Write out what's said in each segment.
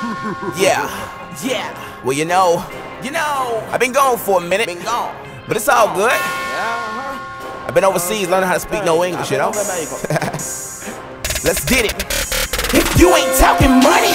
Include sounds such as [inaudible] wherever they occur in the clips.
[laughs] Yeah, yeah. Well, you know, you know, I've been gone for a minute. Been gone, but it's all good. Uh-huh. I've been overseas learning how to speak no English, you know. [laughs] Let's get it. If you ain't talking money,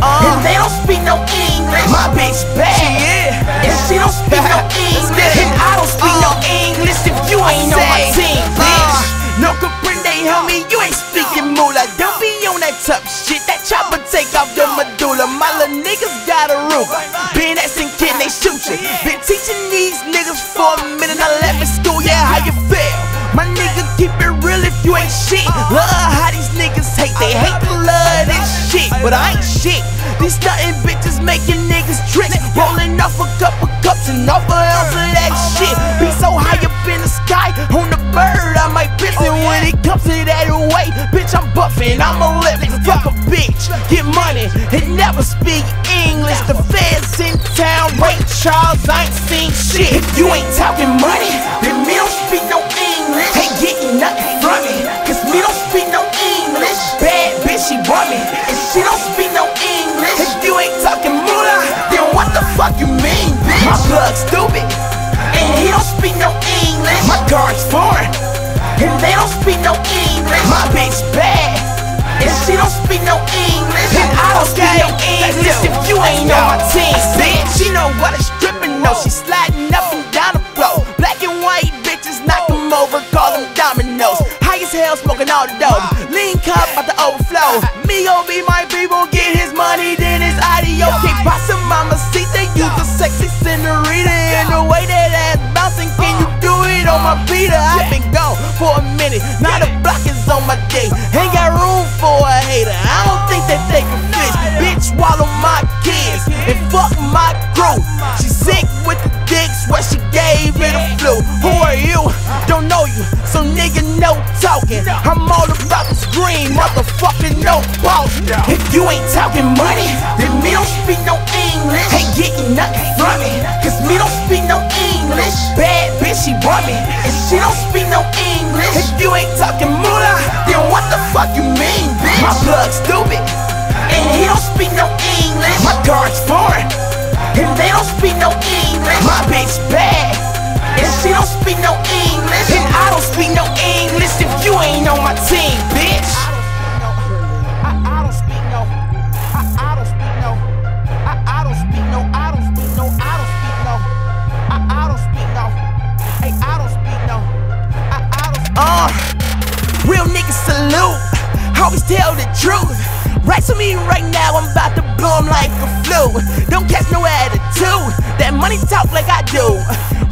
foreign, and they don't speak no English. My bitch bad, and she don't speak no [laughs] English. And I don't speak no uh. English if you ain't on my team, bitch. Uh. No comprende, homie, you ain't speaking moolah. Don't be on that tough shit. That chopper take off your medulla. My little niggas got a roof. Been asking, can they shoot you? Been teaching these niggas for a minute. I left in school, yeah, how you feel? My nigga, keep it real if you ain't shit. Love how these niggas hate. They hate but I ain't shit. These stunting bitches making niggas tricks. Rolling off a couple cups and off a of that shit. Be so high up in the sky on the bird, I might piss it when it comes to that weight. Bitch, I'm buffing, I'm a living. Fuck a bitch, get money and never speak English. The feds in town, Ray Charles, I ain't seen shit. If you ain't talking money, then me don't speak no English. My bitch bad, and she don't speak no English. And I don't speak no English if you ain't on my team, bitch. She know what a stripping know. She sliding up and down the floor. Black and white bitches knock them over, call them dominoes. High as hell, smoking all the dope. Lean cup about to overflow. Me gon' be my people, get his money, then his audio. Kick pasa mama seat, they use the sexy senorita. And the way that ass bouncing, can you do it on my Peter? I've been gone for a minute, now motherfucking no boss. If you ain't talking money, then me don't speak no English. Ain't getting nothing from me, cause me don't speak no English. Bad bitch, she want me, and she don't speak no English. If you ain't talking moolah, then what the fuck you mean, bitch? My plug stupid, and he don't speak no English. My guard's foreign, and they don't speak no English. My bitch bad, and she don't speak no English. And I don't speak no English if you ain't on my team, bitch. Real niggas salute. Always tell the truth. Right to me right now, I'm about to blow 'em like a flu. Don't catch no attitude. That money talk like I do.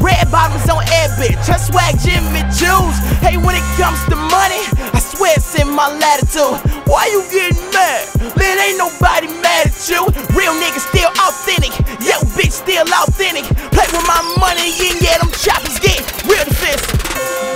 Red bottoms on air, bitch. I swag Jimmy Choos. Hey, when it comes to money, I swear it's in my latitude. Why you getting mad? Man, ain't nobody mad at you. Real niggas still authentic. Yo, bitch, still authentic. Play with my money, and yeah, them choppers get real defensive.